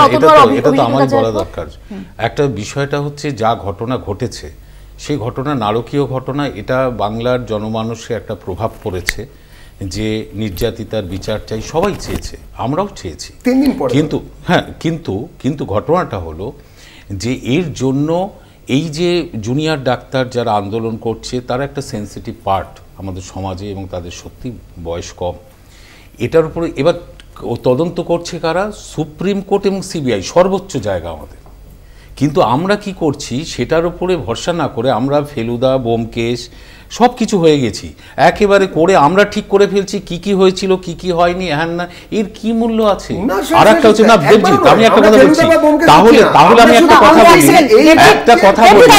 হ্যাঁ, অত এটা তো অভি- এটা তো আমারই বলা দরকার। একটা বিষয়টা হচ্ছে যা ঘটনা ঘটেছে সেই ঘটনা নারকীয় ঘটনা এটা বাংলার জনমানুষে একটা প্রভাব পড়েছে যে নির্যাতিতার বিচার চাই সবাই চেয়েছে আমরাও চেয়েছি। তিন দিন পরে। কিন্তু হ্যাঁ কিন্তু কিন্তু ঘটনাটা হলো যে এর জন্য এই যে জুনিয়র ডাক্তার যারা আন্দোলন করছে তারা একটা সেন্সিটিভ পার্ট আমাদের সমাজে এবং তাদের সত্যি বয়স কম। এটার উপরে এবার ও তদন্ত করছে কারা? সুপ্রিম কোর্ট এবং সিবিআই সর্বোচ্চ জায়গা আমাদের। কিন্তু আমরা কি করছি? সেটার উপরে ভরসা না করে আমরা ফেলুদা বোমকেশ সব কিছু হয়ে গেছি। একেবারে করে আমরা ঠিক করে ফেলছি কি কি হয়েছিল কি কি হয়নি হ্যান না। এর কি মূল্য আছে? আর একটা হচ্ছে না দেবজিৎ আমি একটা কথা বলছি। তাহলে তাহলে আমি একটা কথা বলি। একটা কথা বলি।